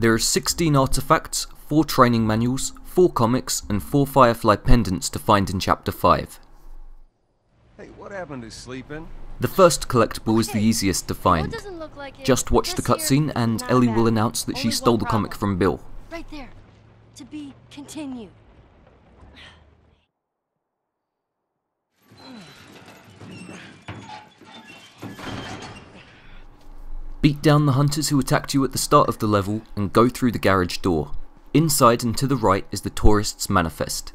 There are 16 artifacts, 4 training manuals, 4 comics, and 4 Firefly pendants to find in Chapter 5. Hey, what happened to sleeping? The first collectible is the easiest to find. Like Just watch the cutscene and Ellie will announce that she stole the comic from Bill. Right there. To be continued. Beat down the hunters who attacked you at the start of the level and go through the garage door. Inside and to the right is the tourist's manifest.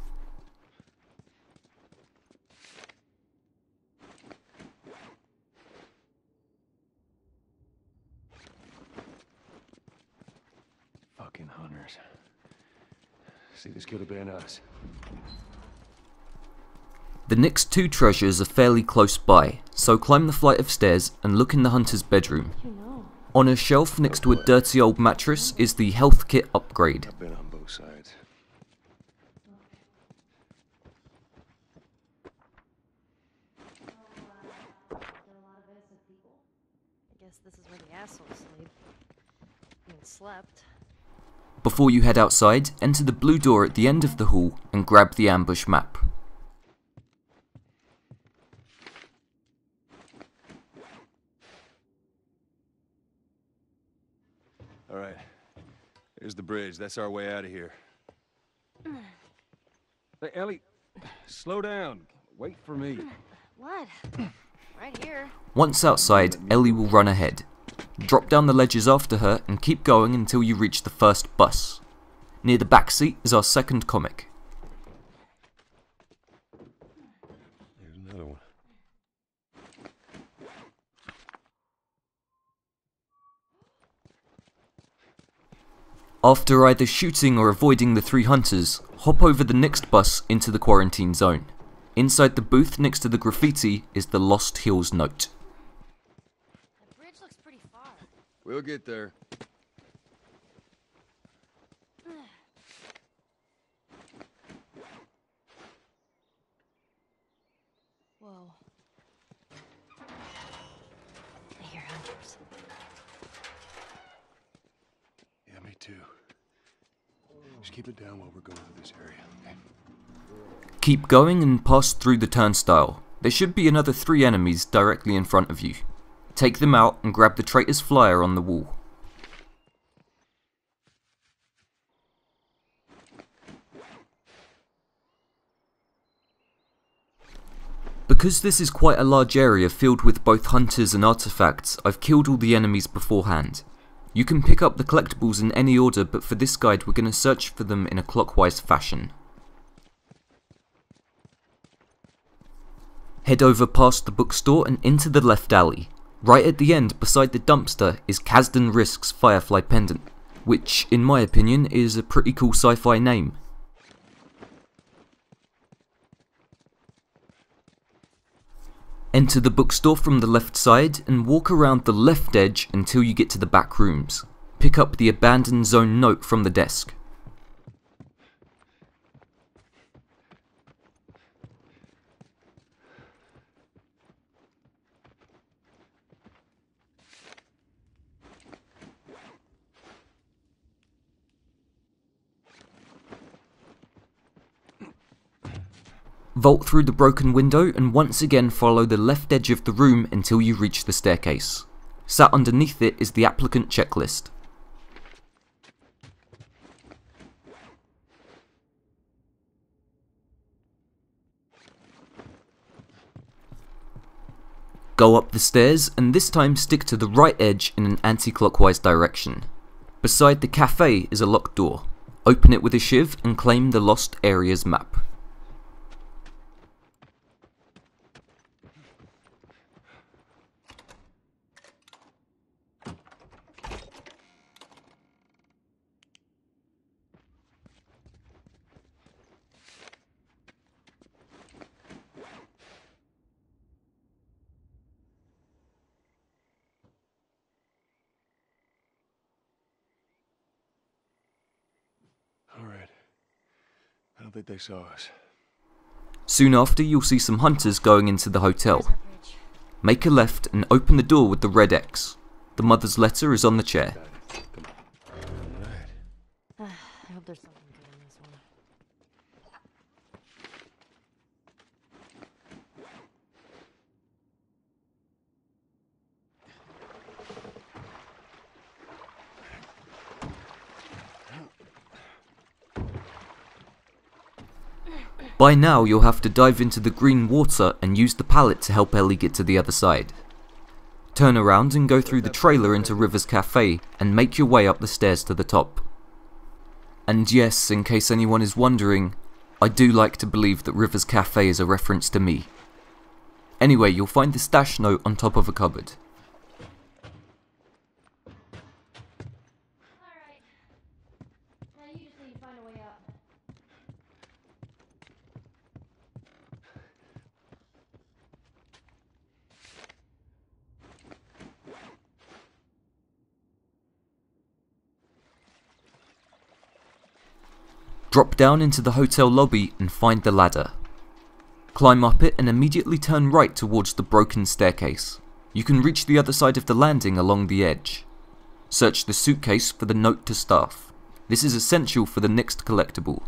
Fucking hunters. See, this could have been us. The next two treasures are fairly close by, so climb the flight of stairs and look in the hunter's bedroom. You know. On a shelf next to a dirty old mattress is the health kit upgrade. I've been on both sides. I guess this is where the assholes sleep. I mean, slept. Before you head outside, enter the blue door at the end of the hall and grab the ambush map. All right. Here's the bridge. That's our way out of here. Hey, Ellie, slow down. Wait for me. What? right here. Once outside, Ellie will run ahead. Drop down the ledges after her and keep going until you reach the first bus. Near the back seat is our second comic. Here's another one. After either shooting or avoiding the three hunters, hop over the next bus into the quarantine zone. Inside the booth next to the graffiti is the Lost Hills note. The bridge looks pretty far. We'll get there. Whoa. I hear hunters. Yeah, me too. Just keep it down while we're going through this area, okay? Keep going and pass through the turnstile. There should be another three enemies directly in front of you. Take them out and grab the traitor's flyer on the wall. Because this is quite a large area filled with both hunters and artifacts, I've killed all the enemies beforehand. You can pick up the collectibles in any order, but for this guide we're going to search for them in a clockwise fashion. Head over past the bookstore and into the left alley. Right at the end, beside the dumpster, is Kazden Risk's Firefly Pendant, which, in my opinion, is a pretty cool sci-fi name. Enter the bookstore from the left side and walk around the left edge until you get to the back rooms. Pick up the abandoned zone note from the desk. Vault through the broken window and once again follow the left edge of the room until you reach the staircase. Sat underneath it is the applicant checklist. Go up the stairs and this time stick to the right edge in an anti-clockwise direction. Beside the cafe is a locked door. Open it with a shiv and claim the lost areas map. think they saw us. Soon after, you'll see some hunters going into the hotel. Make a left and open the door with the red X. The mother's letter is on the chair. All right. I hope there's something. By now, you'll have to dive into the green water and use the pallet to help Ellie get to the other side. Turn around and go through the trailer into River's Cafe and make your way up the stairs to the top. And yes, in case anyone is wondering, I do like to believe that River's Cafe is a reference to me. Anyway, you'll find the stash note on top of a cupboard. Alright. Now you just need to find a way out. Drop down into the hotel lobby and find the ladder. Climb up it and immediately turn right towards the broken staircase. You can reach the other side of the landing along the edge. Search the suitcase for the note to staff. This is essential for the next collectible.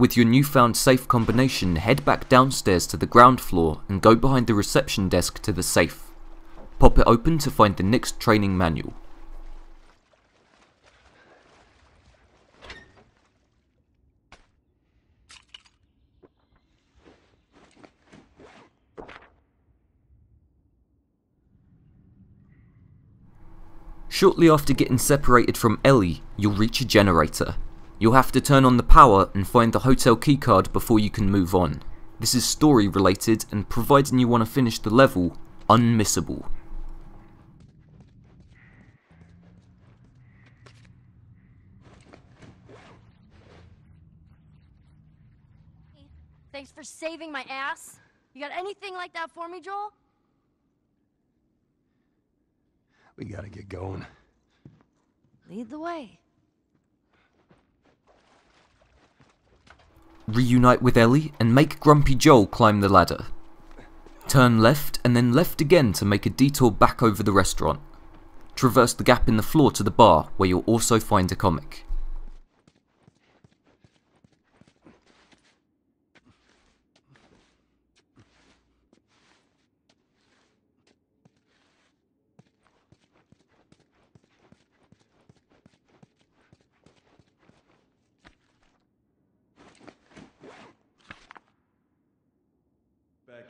With your newfound safe combination, head back downstairs to the ground floor and go behind the reception desk to the safe. Pop it open to find the next training manual. Shortly after getting separated from Ellie, you'll reach a generator. You'll have to turn on the power and find the hotel keycard before you can move on. This is story related and providing you want to finish the level, unmissable. Thanks for saving my ass. You got anything like that for me, Joel? We gotta get going. Lead the way. Reunite with Ellie and make Grumpy Joel climb the ladder. Turn left and then left again to make a detour back over the restaurant. Traverse the gap in the floor to the bar where you'll also find a comic.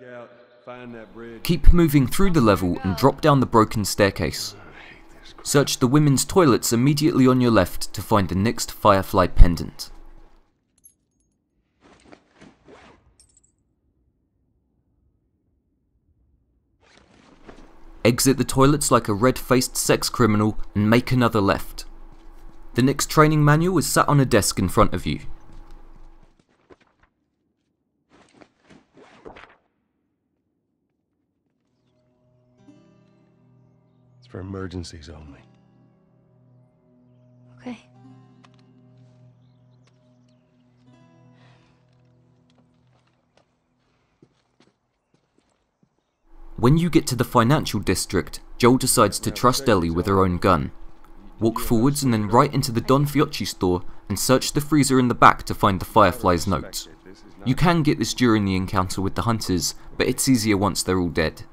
Out. Find that bridge. Keep moving through the level and drop down the broken staircase. Oh, Search the women's toilets immediately on your left to find the next Firefly pendant. Exit the toilets like a red-faced sex criminal and make another left. The next training manual is sat on a desk in front of you. For emergencies only. Okay. When you get to the financial district, Joel decides to trust Ellie with her own gun. Walk forwards and then right into the Don Fiocchi store and search the freezer in the back to find the Firefly's notes. You can get this during the encounter with the hunters, but it's easier once they're all dead.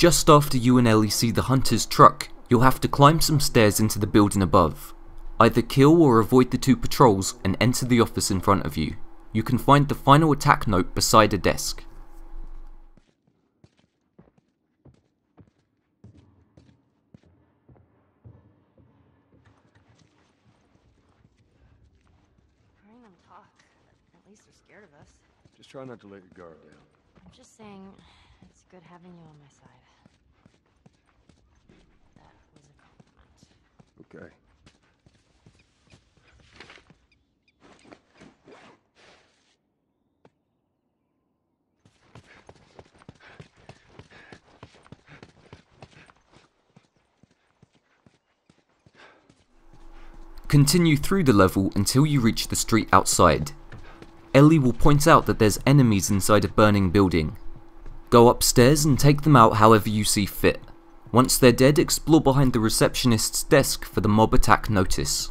Just after you and Ellie see the hunter's truck, you'll have to climb some stairs into the building above. Either kill or avoid the two patrols and enter the office in front of you. You can find the final attack note beside a desk. Hearing them talk, at least they're scared of us. Just try not to let your guard down. I'm just saying, it's good having you on my side. Okay. Continue through the level until you reach the street outside. Ellie will point out that there's enemies inside a burning building. Go upstairs and take them out however you see fit. Once they're dead, explore behind the receptionist's desk for the mob attack notice.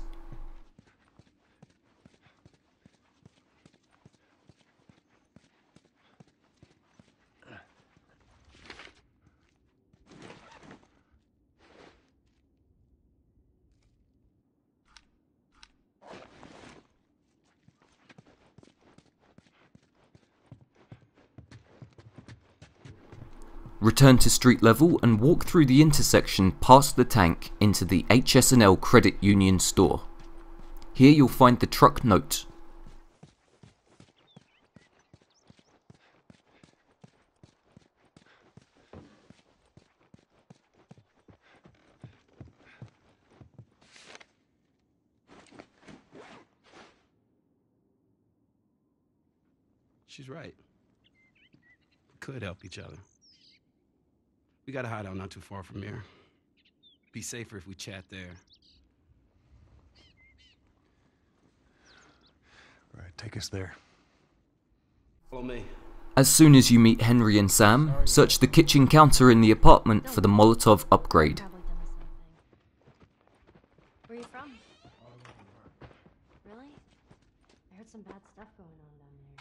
Return to street level and walk through the intersection past the tank into the HS&L Credit Union store. Here you'll find the truck note. She's right. We could help each other. We got a hideout not too far from here. Be safer if we chat there. All right, take us there. Follow me. As soon as you meet Henry and Sam, search the kitchen counter in the apartment for the Molotov upgrade. Probably done the same thing. Where you from? Really? I heard some bad stuff going on down there.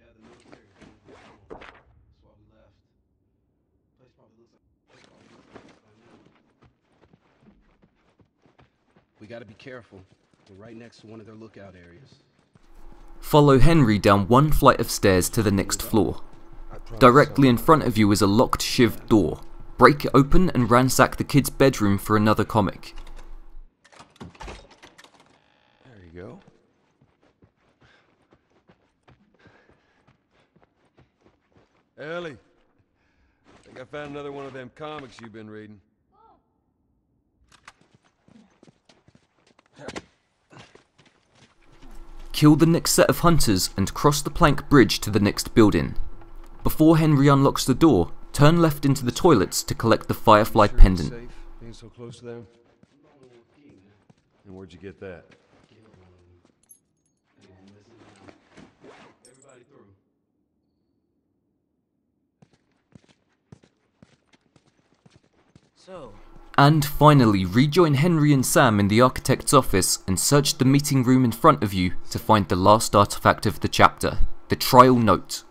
Yeah, the military. That's why we left. Place probably looks like. place probably looks like this by now. We gotta be careful. We're right next to one of their lookout areas. Follow Henry down one flight of stairs to the next floor. Directly in front of you is a locked shiv door. Break it open and ransack the kid's bedroom for another comic. There you go. Ellie, I think I found another one of them comics you've been reading. Kill the next set of hunters and cross the plank bridge to the next building. Before Henry unlocks the door, turn left into the toilets to collect the Firefly Sure pendant. being so close to them. And where'd you get that? So, And finally, rejoin Henry and Sam in the architect's office and search the meeting room in front of you to find the last artifact of the chapter, the trial note.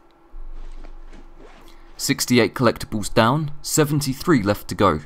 68 collectibles down, 73 left to go.